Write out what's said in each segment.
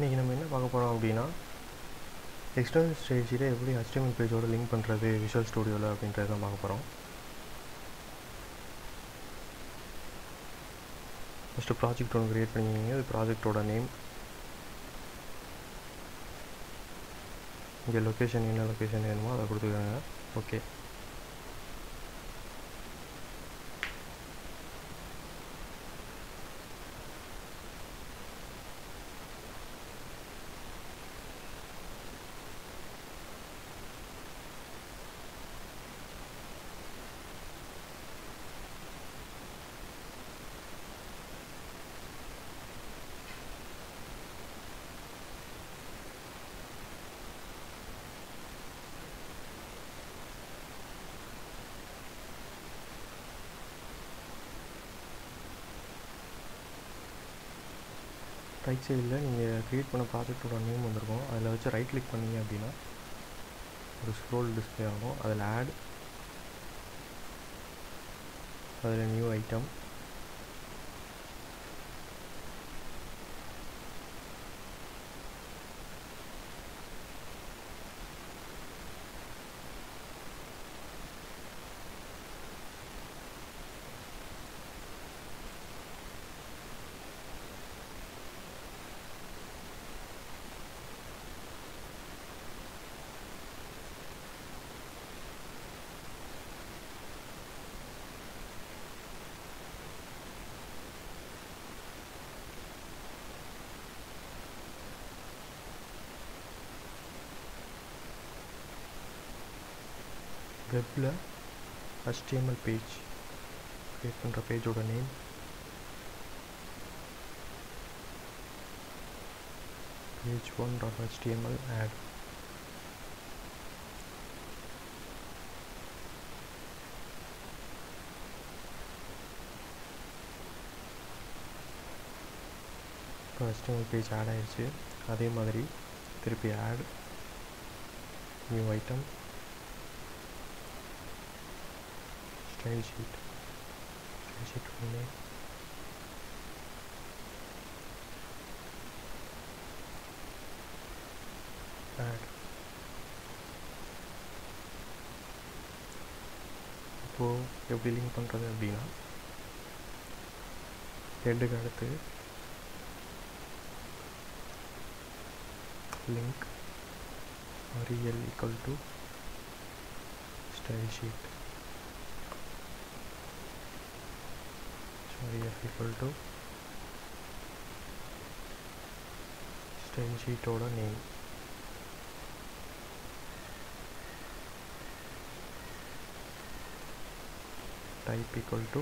இன்றைக்கி நம்ம என்ன பார்க்க போகிறோம் அப்படின்னா எக்ஸ்டர்னல் ஸ்டேஜில் எப்படி ஹெச்டிஎம்எல் பேஜோட லிங்க் பண்ணுறது விஷுவல் ஸ்டுடியோவில் அப்படின்றது தான் பார்க்க போகிறோம் ஃபஸ்ட்டு ப்ராஜெக்ட் ஒன்று க்ரியேட் பண்ணிக்கிங்க அது ப்ராஜெக்டோட நேம் இங்கே லொக்கேஷன் என்ன லொக்கேஷன் வேணுமோ அதை கொடுத்துக்கோங்க ஓகே ரைட் சைடில் நீங்கள் க்ரியேட் பண்ண ப்ராஜெக்டோட நேம் வந்திருக்கும். அதில் வச்சு ரைட் கிளிக் பண்ணீங்க அப்படின்னா ஒரு ஸ்க்ரோல் டிஸ்பிளே ஆகும். அதில் ஆட் அதில் new item வெப்பில் HTML page create பண்ணுற பேஜோட name page one dot HTML add இப்போ HTML பேஜ் ஆட் ஆயிடுச்சு அதே மாதிரி திருப்பி add new item style sheet style sheet only add இப்போது எப்படி லிங்க் பண்ணுறது அப்படின்னா ஹெட்டுக்கு அடுத்து link rel equal to style sheet sorry f equal to style sheet ஓட name type equal to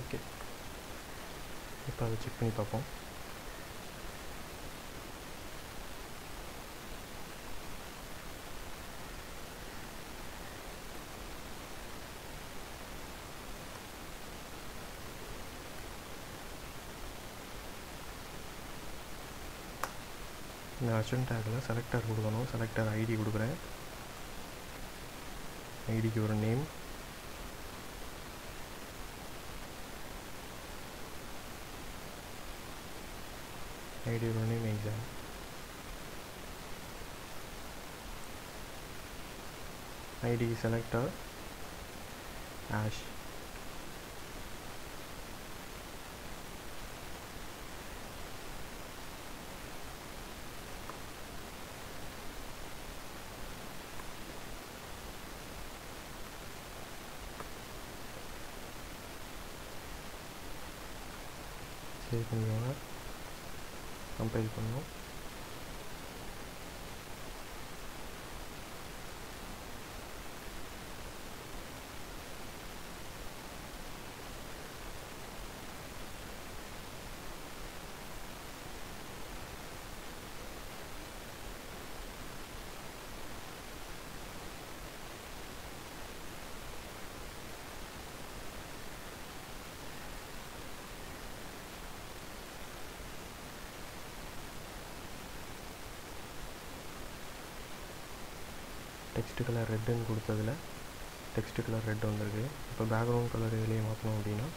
okay இப்போ அதை செக் பண்ணி பார்ப்போம் இந்த அர்ஜென்ட் டேக்கில் செலக்டர் கொடுக்கணும். செலக்டர் ஐடி கொடுக்குறேன். ஐடிக்கு ஒரு நேம் ஐடி ஒரு name exam ID selector hash save பண்ணிக்கோங்க கம்பைல் பண்ணணும் டெக்ஸ்ட் கலர் ரெட்டுன்னு கொடுத்ததில் டெக்ஸ்ட் கலர் ரெட் வந்திருக்கு. இப்போ பேக்ரவுண்ட் கலர் இதுலேயே மாற்றணும் அப்படின்னா